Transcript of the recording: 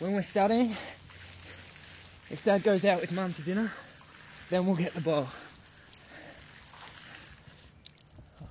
When we're studying, if Dad goes out with Mum to dinner, then we'll get the ball.